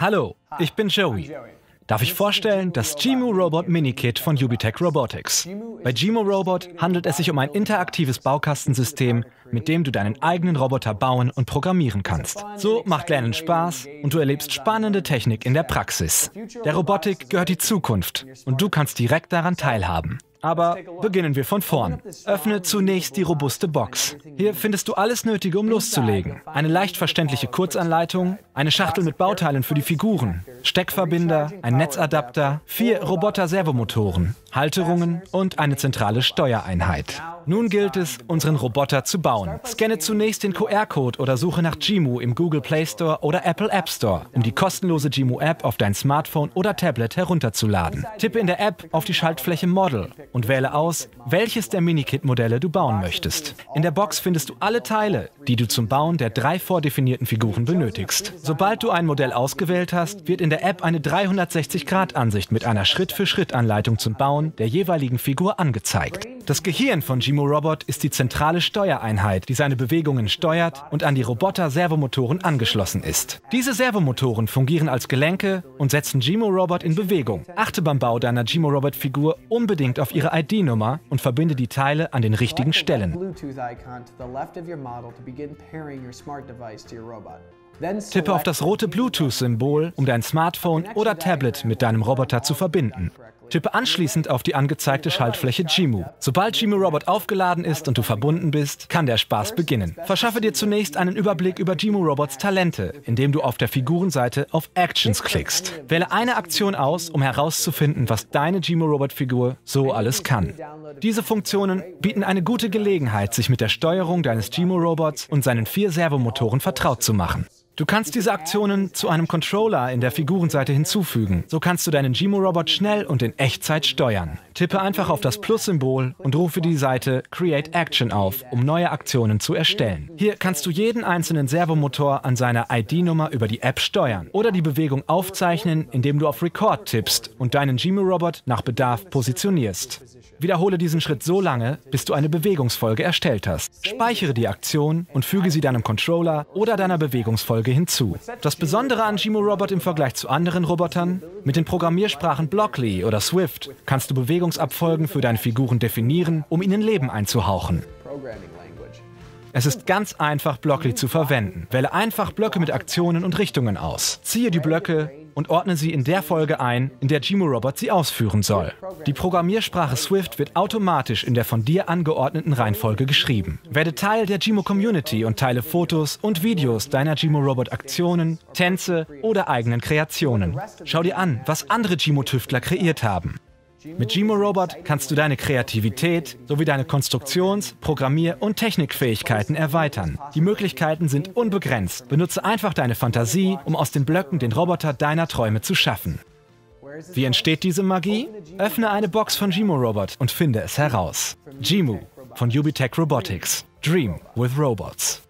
Hallo, ich bin Joey. Darf ich vorstellen, das Gmu Robot Minikit von Ubitech Robotics. Bei Gmu Robot handelt es sich um ein interaktives Baukastensystem, mit dem du deinen eigenen Roboter bauen und programmieren kannst. So macht Lernen Spaß und du erlebst spannende Technik in der Praxis. Der Robotik gehört die Zukunft und du kannst direkt daran teilhaben. Aber beginnen wir von vorn. Öffne zunächst die robuste Box. Hier findest du alles Nötige, um loszulegen. Eine leicht verständliche Kurzanleitung, eine Schachtel mit Bauteilen für die Figuren, Steckverbinder, ein Netzadapter, vier Roboter-Servomotoren, Halterungen und eine zentrale Steuereinheit. Nun gilt es, unseren Roboter zu bauen. Scanne zunächst den QR-Code oder suche nach Gmu im Google Play Store oder Apple App Store, um die kostenlose Gmu-App auf dein Smartphone oder Tablet herunterzuladen. Tippe in der App auf die Schaltfläche Model und wähle aus, welches der Minikit-Modelle du bauen möchtest. In der Box findest du alle Teile, die du zum Bauen der drei vordefinierten Figuren benötigst. Sobald du ein Modell ausgewählt hast, wird in der App eine 360-Grad-Ansicht mit einer Schritt-für-Schritt-Anleitung zum Bauen der jeweiligen Figur angezeigt. Das Gehirn von Gmo Robot ist die zentrale Steuereinheit, die seine Bewegungen steuert und an die Roboter-Servomotoren angeschlossen ist. Diese Servomotoren fungieren als Gelenke und setzen Gmo Robot in Bewegung. Achte beim Bau deiner Gmo Robot-Figur unbedingt auf ihre ID-Nummer und verbinde die Teile an den richtigen Stellen. Tippe auf das rote Bluetooth-Symbol, um dein Smartphone oder Tablet mit deinem Roboter zu verbinden. Tippe anschließend auf die angezeigte Schaltfläche Gmu. Sobald Gmu Robot aufgeladen ist und du verbunden bist, kann der Spaß beginnen. Verschaffe dir zunächst einen Überblick über Gmu Robots Talente, indem du auf der Figurenseite auf Actions klickst. Wähle eine Aktion aus, um herauszufinden, was deine Gmu Robot Figur so alles kann. Diese Funktionen bieten eine gute Gelegenheit, sich mit der Steuerung deines Gmu Robots und seinen vier Servomotoren vertraut zu machen. Du kannst diese Aktionen zu einem Controller in der Figurenseite hinzufügen. So kannst du deinen Gmo-Robot schnell und in Echtzeit steuern. Tippe einfach auf das Plus-Symbol und rufe die Seite Create Action auf, um neue Aktionen zu erstellen. Hier kannst du jeden einzelnen Servomotor an seiner ID-Nummer über die App steuern oder die Bewegung aufzeichnen, indem du auf Record tippst und deinen Gmo-Robot nach Bedarf positionierst. Wiederhole diesen Schritt so lange, bis du eine Bewegungsfolge erstellt hast. Speichere die Aktion und füge sie deinem Controller oder deiner Bewegungsfolge hinzu. Das Besondere an Gmo Robot im Vergleich zu anderen Robotern, mit den Programmiersprachen Blockly oder Swift kannst du Bewegungsabfolgen für deine Figuren definieren, um ihnen Leben einzuhauchen. Es ist ganz einfach, Blockly zu verwenden. Wähle einfach Blöcke mit Aktionen und Richtungen aus. Ziehe die Blöcke und ordne sie in der Folge ein, in der Gmo Robot sie ausführen soll. Die Programmiersprache Swift wird automatisch in der von dir angeordneten Reihenfolge geschrieben. Werde Teil der Gmo Community und teile Fotos und Videos deiner Gmo Robot Aktionen, Tänze oder eigenen Kreationen. Schau dir an, was andere Gmo Tüftler kreiert haben. Mit Gmo Robot kannst du deine Kreativität sowie deine Konstruktions-, Programmier- und Technikfähigkeiten erweitern. Die Möglichkeiten sind unbegrenzt. Benutze einfach deine Fantasie, um aus den Blöcken den Roboter deiner Träume zu schaffen. Wie entsteht diese Magie? Öffne eine Box von Gmo Robot und finde es heraus. Gmu von Ubitech Robotics. Dream with Robots.